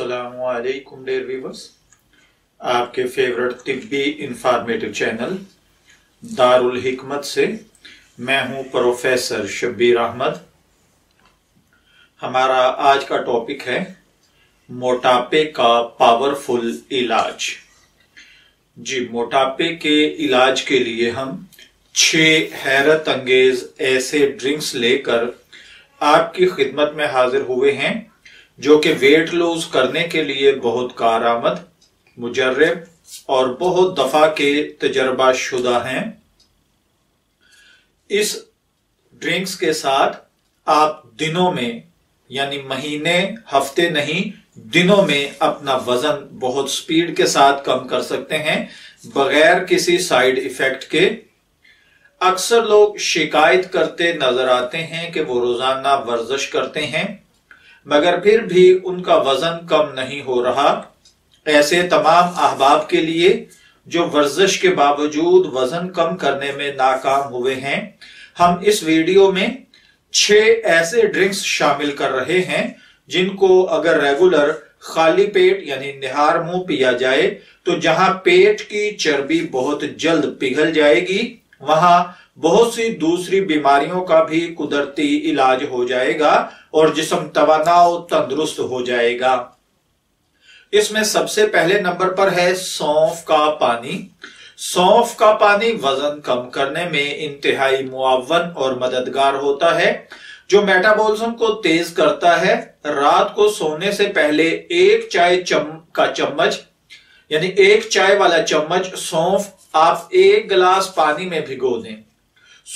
असलकुम dear viewers आपके favourite तिब्बी इंफॉर्मेटिव चैनल दारुल हिकमत से मैं हूँ प्रोफेसर शब्बीर अहमद हमारा आज का टॉपिक है मोटापे का पावरफुल इलाज. जी, मोटापे के इलाज के लिए हम छह हैरत अंगेज ऐसे ड्रिंक्स लेकर आपकी खिदमत में हाजिर हुए हैं। जो कि वेट लूज करने के लिए बहुत कारामद, मुजर्रब और बहुत दफ़ा के तजर्बा शुदा हैं। इस ड्रिंक्स के साथ आप दिनों में, यानी महीने, हफ़्ते नहीं, दिनों में अपना वज़न बहुत स्पीड के साथ कम कर सकते हैं, बगैर किसी साइड इफ़ेक्ट के। अक्सर लोग शिकायत करते नज़र आते हैं कि वो रोज़ाना वर्जिश करते हैं। मगर फिर भी उनका वज़न कम नहीं हो रहा। ऐसे तमाम अहबाब के लिए जो वर्जिश के बावजूद वज़न कम करने में नाकाम हुए हैं, हम इस वीडियो में छह ऐसे ड्रिंक्स शामिल कर रहे हैं, जिनको अगर रेगुलर खाली पेट यानी निहार मुँह पिया जाए तो जहाँ पेट की चर्बी बहुत जल्द पिघल जाएगी, वहाँ बहुत सी दूसरी बीमारियों का भी कुदरती इलाज हो जाएगा और जिसम तवानाव तंदुरुस्त हो जाएगा। इसमें सबसे पहले नंबर पर है सौंफ का पानी। सौंफ का पानी वज़न कम करने में इंतहाई मुआवन और मददगार होता है, जो मेटाबॉलिज्म को तेज करता है। रात को सोने से पहले एक चाय चम का चम्मच, यानी एक चाय वाला चम्मच सौंफ आप एक गिलास पानी में भिगो दें।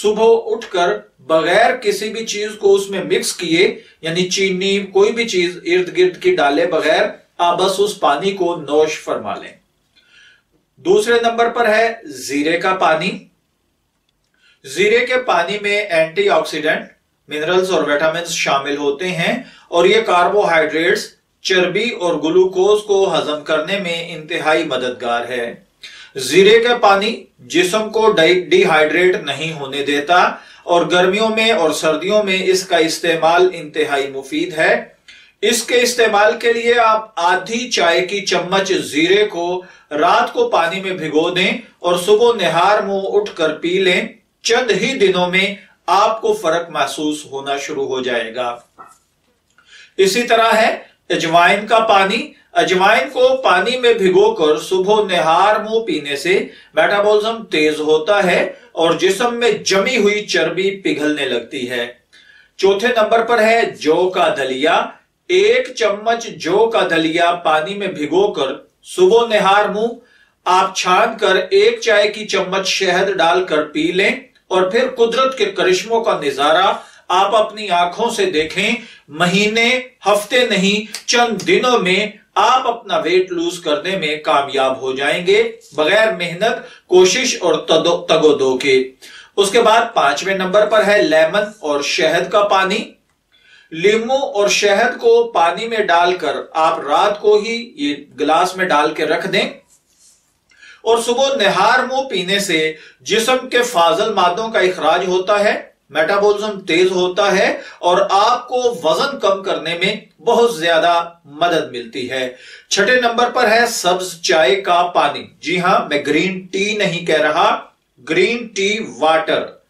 सुबह उठकर बगैर किसी भी चीज़ को उसमें मिक्स किए, यानी चीनी, कोई भी चीज़ इर्द गिर्द की डाले बगैर, आप बस उस पानी को नोश फरमा लें। दूसरे नंबर पर है जीरे का पानी। जीरे के पानी में एंटीऑक्सीडेंट मिनरल्स और विटामिन शामिल होते हैं और ये कार्बोहाइड्रेट्स चर्बी और ग्लूकोज को हजम करने में इंतहाई मददगार है। जीरे का पानी जिसम को डिहाइड्रेट नहीं होने देता, और गर्मियों में और सर्दियों में इसका इस्तेमाल इंतहाई मुफीद है। इसके इस्तेमाल के लिए आप आधी चाय की चम्मच जीरे को रात को पानी में भिगो दें और सुबह निहार मुँह उठकर पी लें। चंद ही दिनों में आपको फ़र्क महसूस होना शुरू हो जाएगा। इसी तरह है, अजवाइन का पानी अजवाइन को पानी में भिगोकर सुबह निहार मुँह पीने से मेटाबॉलिज्म तेज होता है और जिसम में जमी हुई चर्बी पिघलने लगती है। चौथे नंबर पर है जौ का दलिया। एक चम्मच जौ का दलिया पानी में भिगोकर सुबह निहार मुँह, आप छान कर एक चाय की चम्मच शहद डालकर पी लें और फिर कुदरत के करिश्मों का नज़ारा आप अपनी आँखों से देखें, महीने, हफ़्ते नहीं, चंद दिनों में आप अपना वेट लूज करने में कामयाब हो जाएँगे, बगैर मेहनत, कोशिश और तगोदो के। उसके बाद पाँचवें नंबर पर है लेमन और शहद का पानी। लीमू और शहद को पानी में डालकर आप रात को ही ये गिलास में डाल के रख दें। और सुबह निहार मुँह पीने से जिसम के फाजल मादों का इखराज होता है। मेटाबॉलिज्म तेज होता है और आपको वज़न कम करने में बहुत ज़्यादा मदद मिलती है। छठे नंबर पर है सब्ज चाय का पानी। जी हाँ, मैं ग्रीन टी नहीं कह रहा। Green tea water.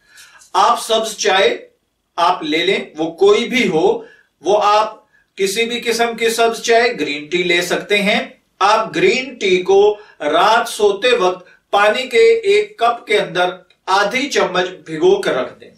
आप सब्ज चाय आप ले लें, वो कोई भी हो, वो आप किसी भी किस्म की सब्ज चाय, ग्रीन टी ले सकते हैं। आप ग्रीन टी को रात सोते वक्त पानी के एक कप के अंदर आधी चम्मच भिगो कर रख दें।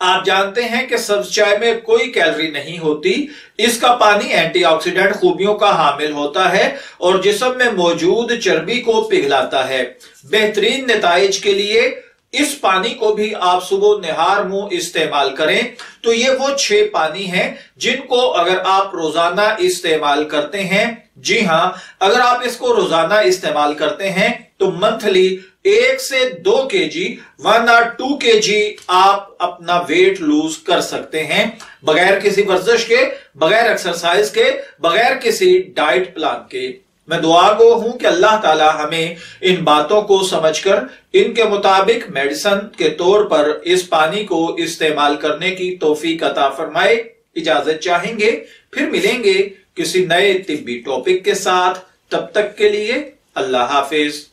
आप जानते हैं कि सब्ज चाय में कोई कैलोरी नहीं होती। इसका पानी एंटीऑक्सीडेंट खूबियों का हामिल होता है और जिसम में मौजूद चर्बी को पिघलाता है। बेहतरीन नतज के लिए इस पानी को भी आप सुबह निहार मुँह इस्तेमाल करें। तो ये वो छह पानी हैं जिनको अगर आप रोज़ाना इस्तेमाल करते हैं, जी हाँ, अगर आप इसको रोज़ाना इस्तेमाल करते हैं तो मंथली एक से दो के जी वन और टू के जी आप अपना वेट लूज कर सकते हैं। बगैर किसी वर्जिश के, बगैर एक्सरसाइज के, बगैर किसी डाइट प्लान के। मैं दुआ गो हूँ कि अल्लाह ताला हमें इन बातों को समझकर, इनके मुताबिक मेडिसन के तौर पर इस पानी को इस्तेमाल करने की तोफीक अता फरमाए। इजाज़त चाहेंगे, फिर मिलेंगे किसी नए तिब्बी टॉपिक के साथ। तब तक के लिए अल्लाह हाफिज।